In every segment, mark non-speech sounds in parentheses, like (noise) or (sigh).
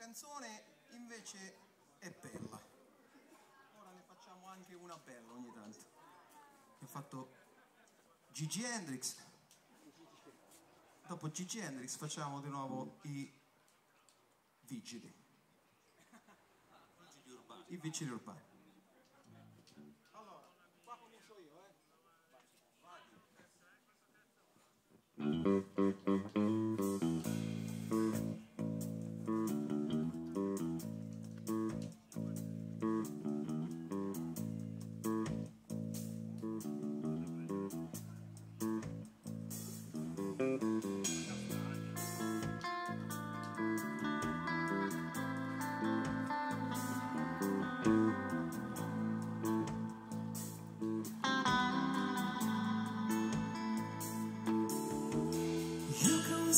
canzone invece è bella. Ora ne facciamo anche una bella ogni tanto. Ho fatto Gigi Hendrix. Dopo Gigi Hendrix facciamo di nuovo i vigili. (laughs) I vigili urbani.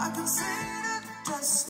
I can see the dust.